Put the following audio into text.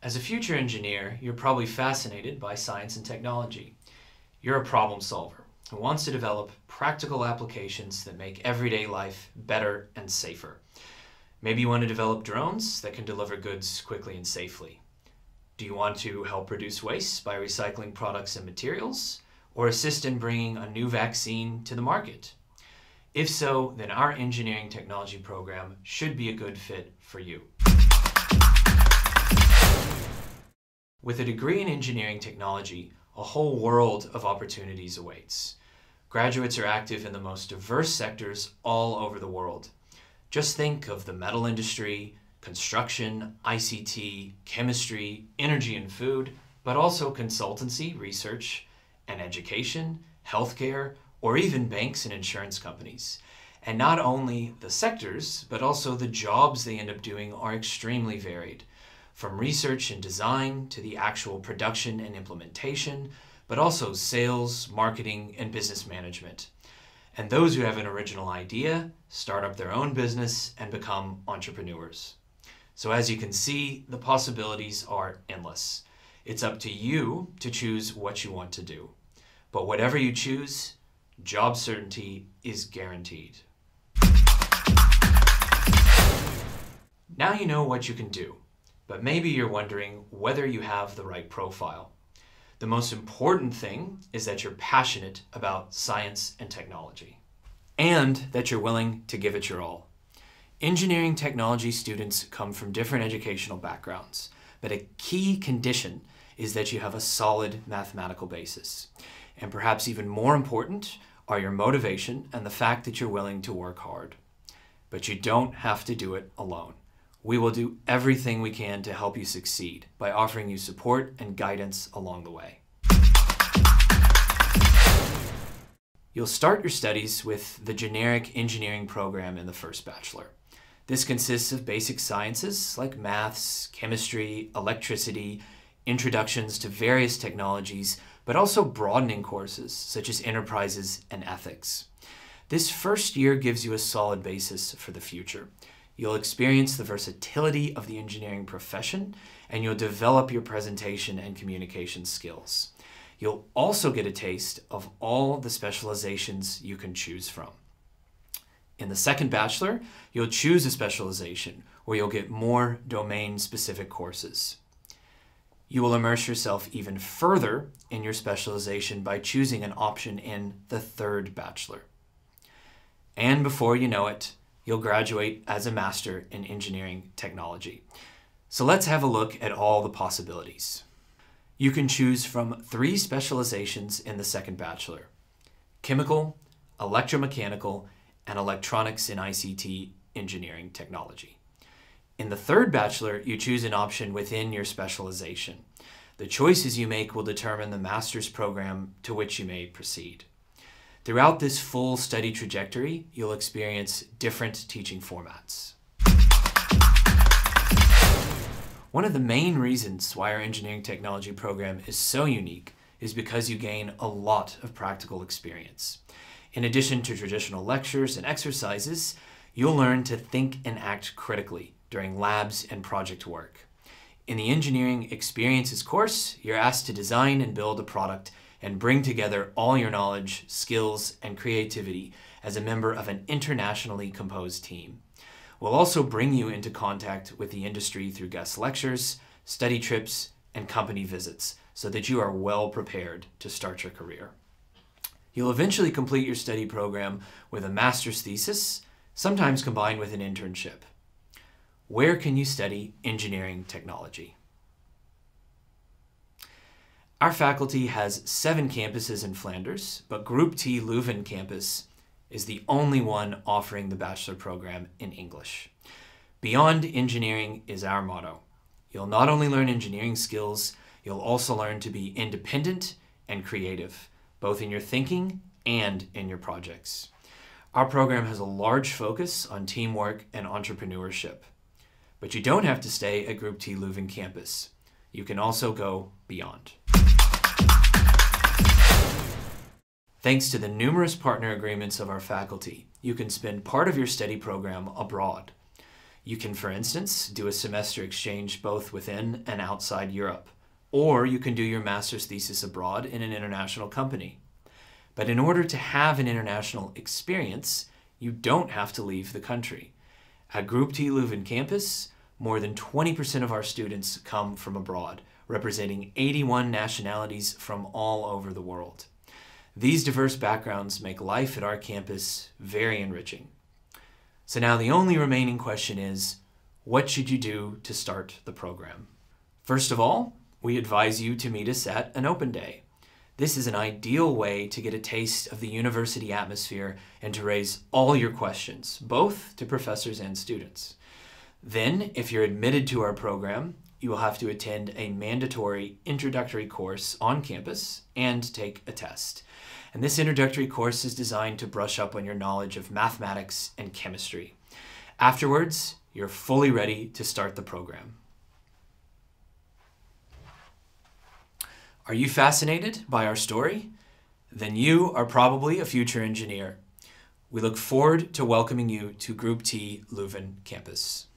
As a future engineer, you're probably fascinated by science and technology. You're a problem solver who wants to develop practical applications that make everyday life better and safer. Maybe you want to develop drones that can deliver goods quickly and safely. Do you want to help reduce waste by recycling products and materials? Or assist in bringing a new vaccine to the market? If so, then our engineering technology program should be a good fit for you. With a degree in engineering technology, a whole world of opportunities awaits. Graduates are active in the most diverse sectors all over the world. Just think of the metal industry, construction, ICT, chemistry, energy and food, but also consultancy, research, and education, healthcare, or even banks and insurance companies. And not only the sectors, but also the jobs they end up doing are extremely varied from research and design to the actual production and implementation, but also sales, marketing, and business management. And those who have an original idea start up their own business and become entrepreneurs. So, as you can see, the possibilities are endless. It's up to you to choose what you want to do. But whatever you choose, job certainty is guaranteed. Now you know what you can do but maybe you're wondering whether you have the right profile. The most important thing is that you're passionate about science and technology, and that you're willing to give it your all. Engineering technology students come from different educational backgrounds, but a key condition is that you have a solid mathematical basis. And perhaps even more important are your motivation and the fact that you're willing to work hard. But you don't have to do it alone. We will do everything we can to help you succeed by offering you support and guidance along the way. You'll start your studies with the generic engineering program in the first bachelor. This consists of basic sciences like maths, chemistry, electricity, introductions to various technologies, but also broadening courses such as enterprises and ethics. This first year gives you a solid basis for the future. You'll experience the versatility of the engineering profession, and you'll develop your presentation and communication skills. You'll also get a taste of all the specializations you can choose from. In the second bachelor, you'll choose a specialization where you'll get more domain-specific courses. You will immerse yourself even further in your specialization by choosing an option in the third bachelor. And before you know it, you'll graduate as a master in engineering technology. So let's have a look at all the possibilities. You can choose from three specializations in the second bachelor chemical, electromechanical, and electronics in ICT engineering technology. In the third bachelor, you choose an option within your specialization. The choices you make will determine the master's program to which you may proceed. Throughout this full study trajectory, you'll experience different teaching formats. One of the main reasons why our engineering technology program is so unique is because you gain a lot of practical experience. In addition to traditional lectures and exercises, you'll learn to think and act critically during labs and project work. In the Engineering Experiences course, you're asked to design and build a product and bring together all your knowledge, skills, and creativity as a member of an internationally composed team. We'll also bring you into contact with the industry through guest lectures, study trips, and company visits so that you are well prepared to start your career. You'll eventually complete your study program with a master's thesis, sometimes combined with an internship. Where can you study engineering technology? Our faculty has seven campuses in Flanders, but Group T Leuven campus is the only one offering the bachelor program in English. Beyond engineering is our motto. You'll not only learn engineering skills, you'll also learn to be independent and creative, both in your thinking and in your projects. Our program has a large focus on teamwork and entrepreneurship. But you don't have to stay at Group T Leuven campus. You can also go beyond. Thanks to the numerous partner agreements of our faculty, you can spend part of your study program abroad. You can, for instance, do a semester exchange both within and outside Europe, or you can do your master's thesis abroad in an international company. But in order to have an international experience, you don't have to leave the country. At Group T Leuven campus, more than 20% of our students come from abroad, representing 81 nationalities from all over the world. These diverse backgrounds make life at our campus very enriching. So now the only remaining question is, what should you do to start the program? First of all, we advise you to meet us at an open day. This is an ideal way to get a taste of the university atmosphere and to raise all your questions, both to professors and students. Then, if you're admitted to our program, you will have to attend a mandatory introductory course on campus and take a test. And this introductory course is designed to brush up on your knowledge of mathematics and chemistry. Afterwards, you're fully ready to start the program. Are you fascinated by our story? Then you are probably a future engineer. We look forward to welcoming you to Group T Leuven campus.